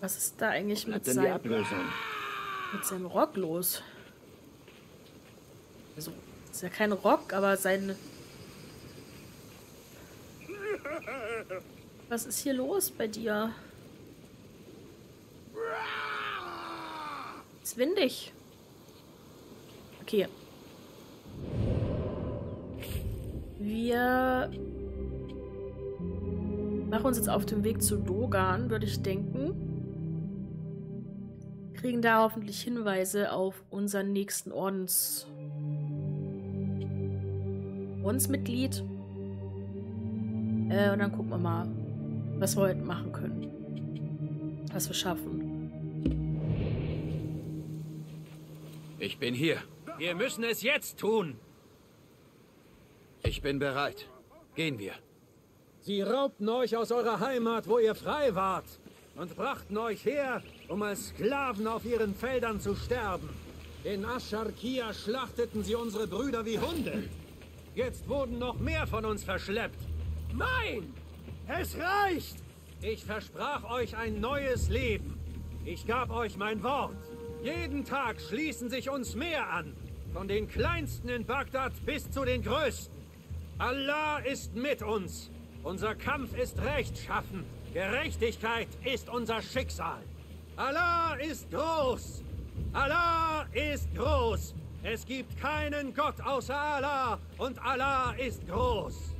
Was ist da eigentlich mit seinem, mit seinem Rock los? Also, ist ja kein Rock, aber sein. Was ist hier los bei dir? Ist windig. Okay. Wir machen uns jetzt auf den Weg zu Dogan, würde ich denken. Kriegen da hoffentlich Hinweise auf unseren nächsten Ordens Ordensmitglied. Äh, und dann gucken wir mal, was wir heute machen können. Was wir schaffen. Ich bin hier. Wir müssen es jetzt tun. Ich bin bereit. Gehen wir. Sie raubten euch aus eurer Heimat, wo ihr frei wart, und brachten euch her, um als Sklaven auf ihren Feldern zu sterben. In Asharkia schlachteten sie unsere Brüder wie Hunde. Jetzt wurden noch mehr von uns verschleppt. Nein! Es reicht! Ich versprach euch ein neues Leben. Ich gab euch mein Wort. Jeden Tag schließen sich uns mehr an. Von den Kleinsten in Bagdad bis zu den Größten. Allah ist mit uns. Unser Kampf ist rechtschaffen. Gerechtigkeit ist unser Schicksal. Allah ist groß. Allah ist groß. Es gibt keinen Gott außer Allah und Allah ist groß.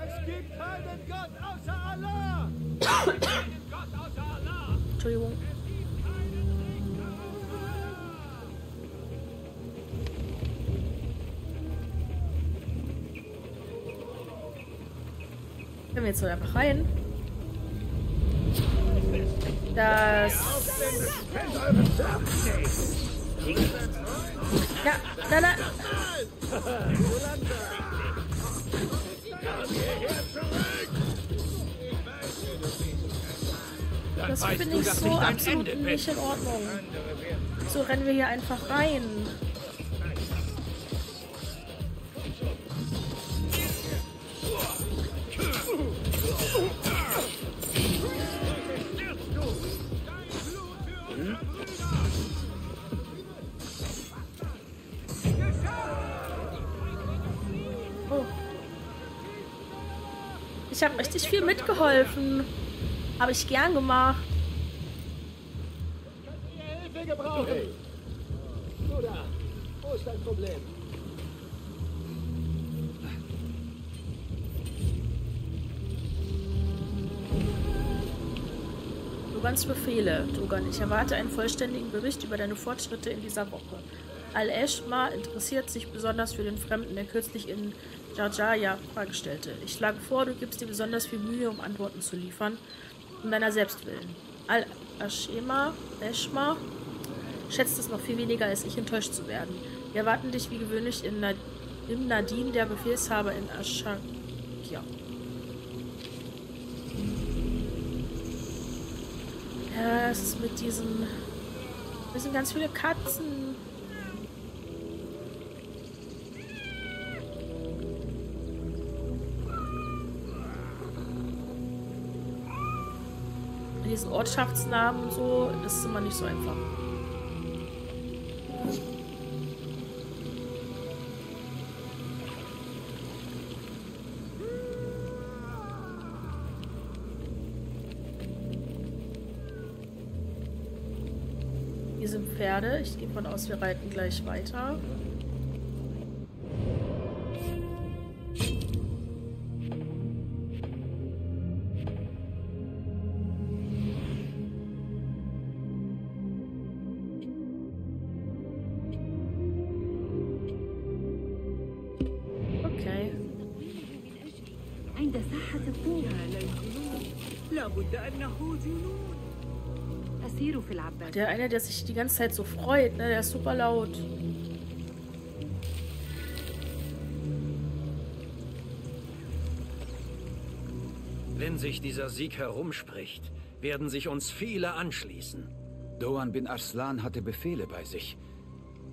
Es gibt keinen Gott außer Allah. keinen Gott außer Allah. Entschuldigung. Können wir jetzt so einfach rein? Das. Ja, na. Dann Das finde ich so absolut nicht in Ordnung. So rennen wir hier einfach rein. Oh. Ich habe richtig viel mitgeholfen. Habe ich gern gemacht. Hilfe gebrauchen. Da, wo ist dein Problem? Dogans Befehle. Dogan, ich erwarte einen vollständigen Bericht über deine Fortschritte in dieser Woche. Al-Eshma interessiert sich besonders für den Fremden, der kürzlich in Jarjaya Frage stellte. Ich schlage vor, du gibst dir besonders viel Mühe, um Antworten zu liefern, um deiner selbst willen. Al-Ashema, Eshma, schätzt es noch viel weniger, als ich enttäuscht zu werden. Wir erwarten dich wie gewöhnlich in Nad im Nadin, der Befehlshaber in Ashakia. Ja, es ist mit diesen. Es sind ganz viele Katzen. Mit diesen Ortschaftsnamen und so, das ist immer nicht so einfach. Hier sind Pferde. Ich gehe von aus, wir reiten gleich weiter. Okay. عند ساحة الطور لابد أنه جنون أسير في العباس der eine, der sich die ganze Zeit so freut, ne? Der ist super laut. Wenn sich dieser Sieg herumspricht, werden sich uns viele anschließen. Doan bin Arslan hatte Befehle bei sich.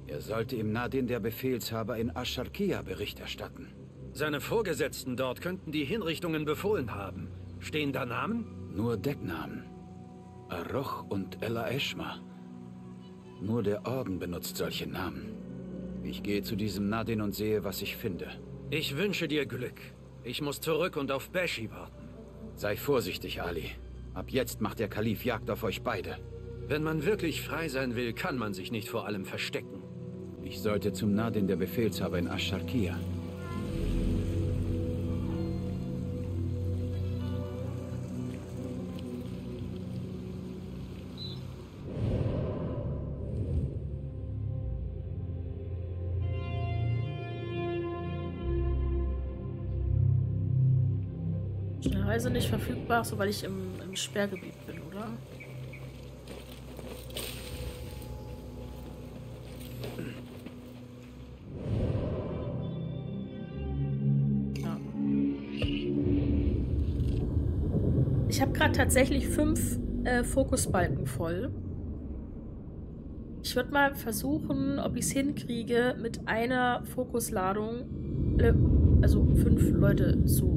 Er sollte im Nadin der Befehlshaber in Asharkia Bericht erstatten. Seine Vorgesetzten dort könnten die Hinrichtungen befohlen haben. Stehen da Namen? Nur Decknamen. Aroch und Ella Eschma. Nur der Orden benutzt solche Namen. Ich gehe zu diesem Nadin und sehe, was ich finde. Ich wünsche dir Glück. Ich muss zurück und auf Bashi warten. Sei vorsichtig, Ali. Ab jetzt macht der Kalif Jagd auf euch beide. Wenn man wirklich frei sein will, kann man sich nicht vor allem verstecken. Ich sollte zum Nadin der Befehlshaber in Asharkia. Reise nicht verfügbar, so weil ich im, im Sperrgebiet bin, oder? Ja. Ich habe gerade tatsächlich fünf äh, Fokusbalken voll. Ich würde mal versuchen, ob ich es hinkriege, mit einer Fokusladung, äh, also fünf Leute zu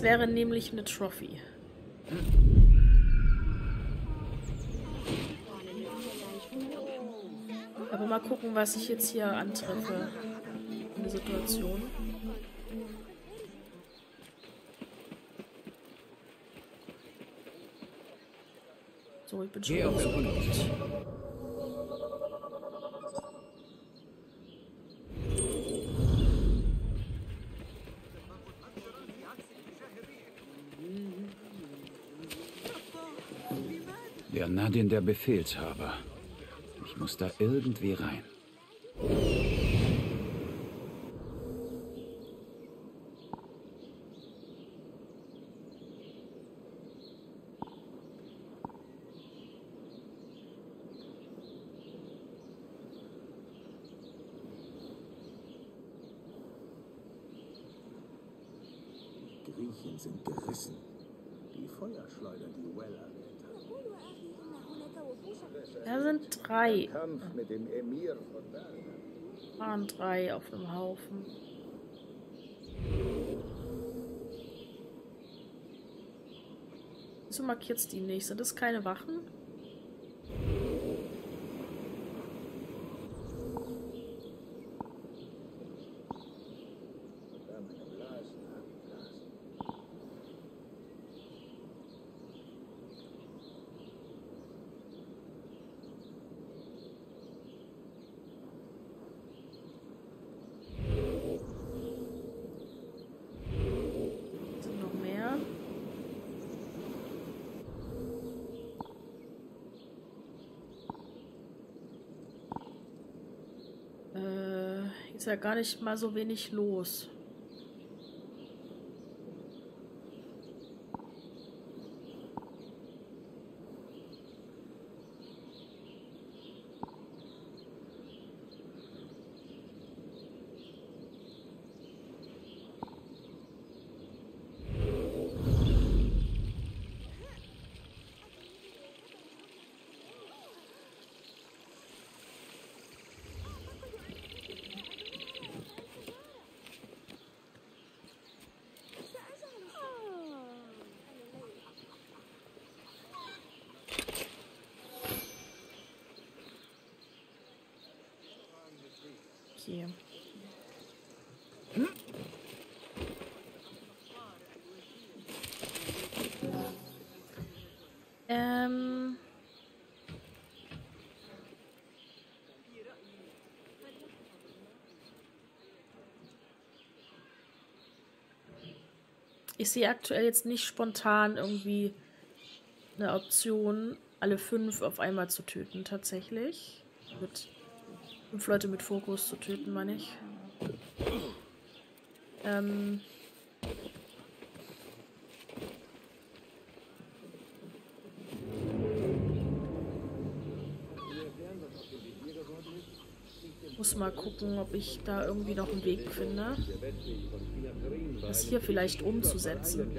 Es wäre nämlich eine Trophy. Aber mal gucken, was ich jetzt hier antreffe in der Situation. So, ich bin schon ausgerückt. Der Nadin der Befehlshaber. Ich muss da irgendwie rein. Griechen sind gerissen. Die Feuerschleuder, die Well erwähnt hat. Da sind drei. Waren drei auf dem Haufen. Wieso markiert's die nicht? Sind das keine Wachen? Da meine Blasen abblasen. Sind noch mehr? Äh, ist ja gar nicht mal so wenig los. Okay. Ähm. Ich sehe aktuell jetzt nicht spontan irgendwie eine Option, alle fünf auf einmal zu töten, tatsächlich. Mit fünf Leute mit Fokus zu töten, meine ich. Ähm. Muss mal gucken, ob ich da irgendwie noch einen Weg finde, das hier vielleicht umzusetzen.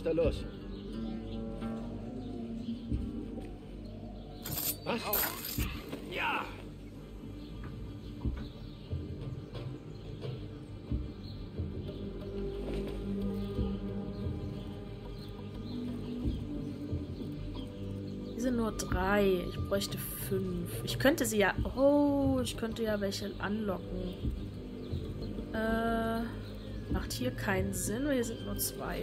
Ist da los? Was? Ja! Hier sind nur drei. Ich bräuchte fünf. Ich könnte sie ja... Oh, ich könnte ja welche anlocken. Äh, macht hier keinen Sinn, weil hier sind nur zwei.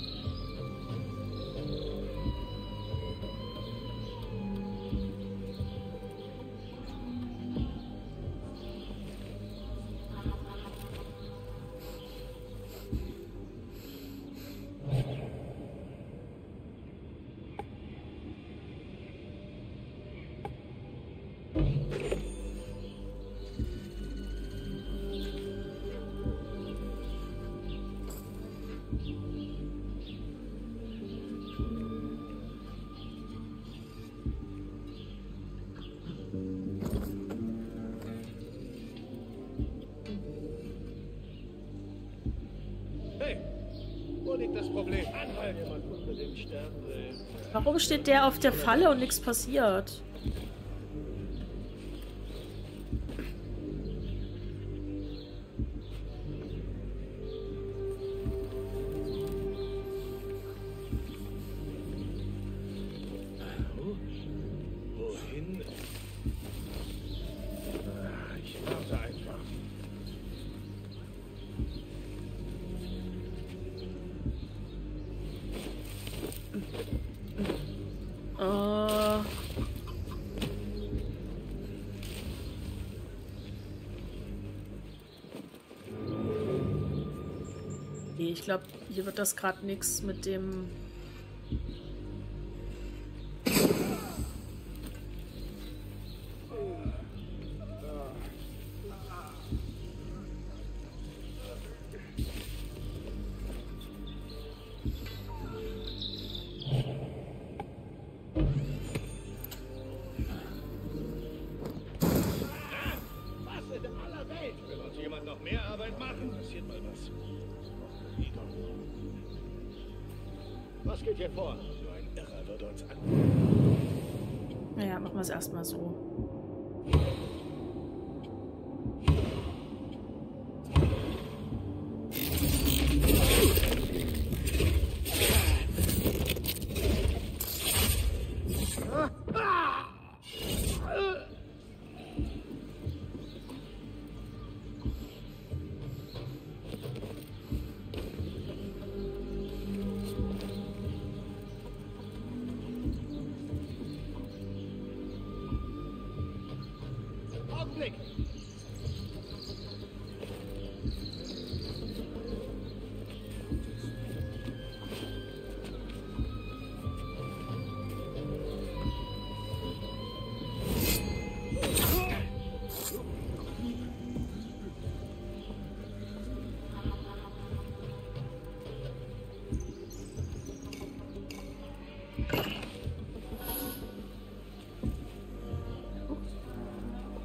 Warum steht der auf der Falle und nichts passiert? Ich glaube, hier wird das gerade nichts mit dem. Vor? So ein Irrer wird uns an. Naja, machen wir es erstmal so.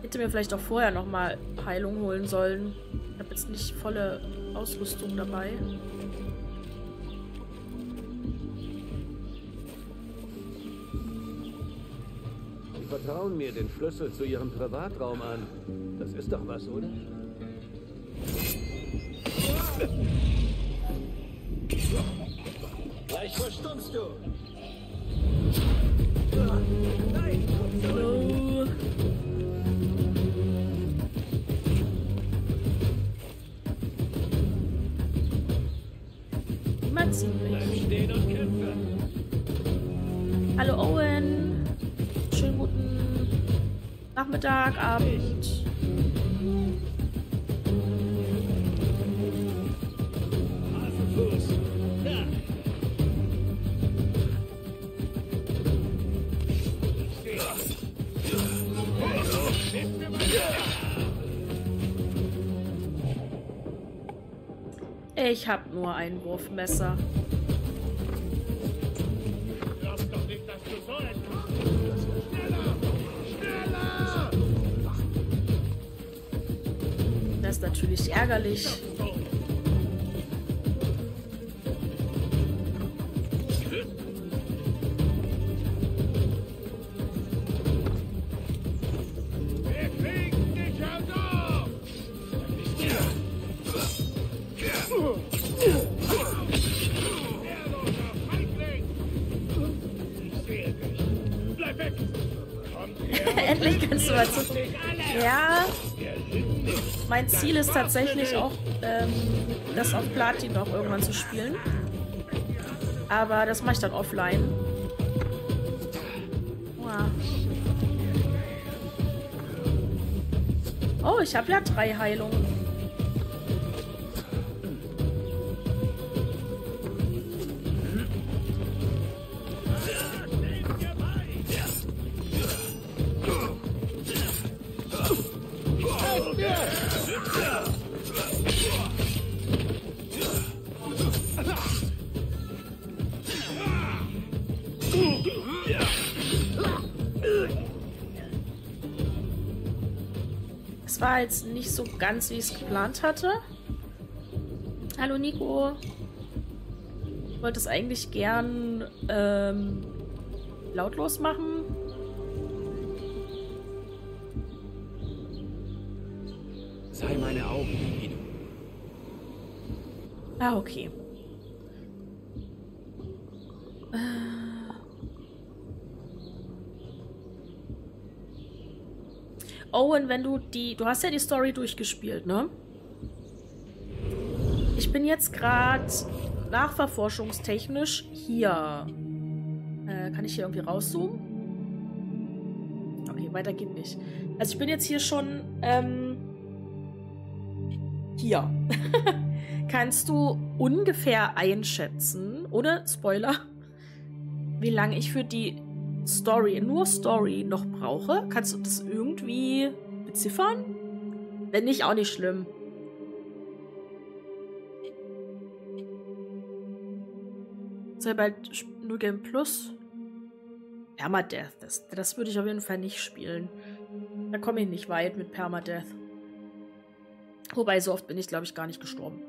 Hätte mir vielleicht auch vorher nochmal Heilung holen sollen. Ich habe jetzt nicht volle Ausrüstung dabei. Sie vertrauen mir den Schlüssel zu Ihrem Privatraum an. Das ist doch was, oder? Gleich verstummst du! Sieht mich. Hallo Owen. Schönen guten Nachmittag, Abend. Hasenfuß! Ich habe nur ein Wurfmesser. Das ist natürlich ärgerlich. Mein Ziel ist tatsächlich auch, ähm, das auf Platin noch irgendwann zu spielen. Aber das mache ich dann offline. Wow. Oh, ich habe ja drei Heilungen. War jetzt nicht so ganz, wie ich es geplant hatte. Hallo Nico. Ich wollte es eigentlich gern ähm, lautlos machen. Sei meine Augen, Guido. Ah, okay. Äh. Owen, wenn du die... Du hast ja die Story durchgespielt, ne? Ich bin jetzt gerade nachverforschungstechnisch hier. Äh, kann ich hier irgendwie rauszoomen? Okay, weiter geht nicht. Also ich bin jetzt hier schon, ähm, hier. Kannst du ungefähr einschätzen, ohne Spoiler, wie lange ich für die Story, nur Story, noch brauche? Kannst du das irgendwie beziffern? Wenn nicht, auch nicht schlimm. Sei bald nur Game Plus. Permadeath, das, das würde ich auf jeden Fall nicht spielen. Da komme ich nicht weit mit Permadeath. Wobei, so oft bin ich, glaube ich, gar nicht gestorben.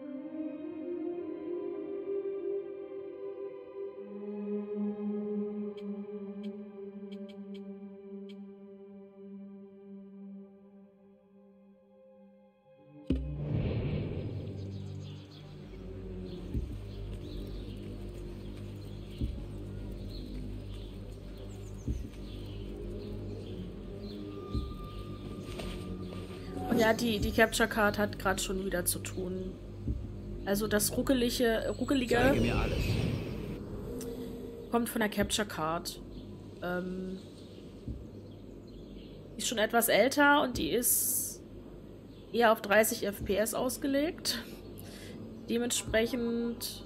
Ja, die, die Capture Card hat gerade schon wieder zu tun. Also das ruckelige, ruckelige kommt von der Capture Card. Ähm, die ist schon etwas älter und die ist eher auf 30 FPS ausgelegt. Dementsprechend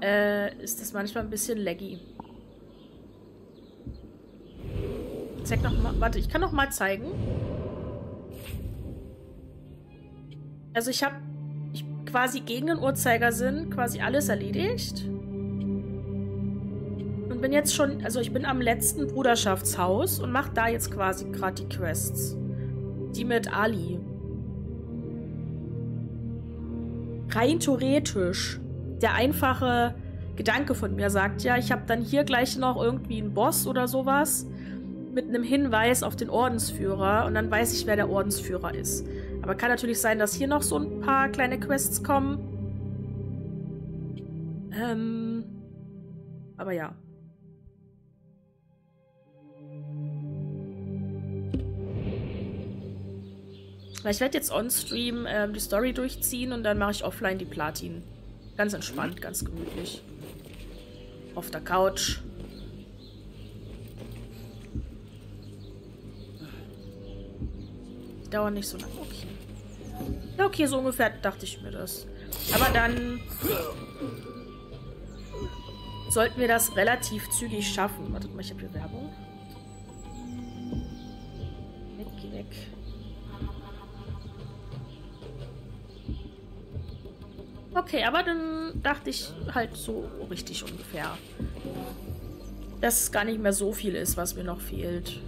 äh, ist das manchmal ein bisschen laggy. Zeig noch mal. Warte, ich kann noch mal zeigen. Also ich habe quasi gegen den Uhrzeigersinn quasi alles erledigt. Und bin jetzt schon, also ich bin am letzten Bruderschaftshaus und mache da jetzt quasi gerade die Quests. Die mit Ali. Rein theoretisch. Der einfache Gedanke von mir sagt ja, ich habe dann hier gleich noch irgendwie einen Boss oder sowas mit einem Hinweis auf den Ordensführer und dann weiß ich, wer der Ordensführer ist. Aber kann natürlich sein, dass hier noch so ein paar kleine Quests kommen. Ähm, aber ja. Ich werde jetzt on-stream ähm, die Story durchziehen und dann mache ich offline die Platin. Ganz entspannt, ganz gemütlich. Auf der Couch. Dauern nicht so lange. Okay. Okay, so ungefähr dachte ich mir das. Aber dann sollten wir das relativ zügig schaffen. Wartet mal, ich habe hier Werbung. Weg, geh weg. Okay, aber dann dachte ich halt so richtig ungefähr. Dass es gar nicht mehr so viel ist, was mir noch fehlt.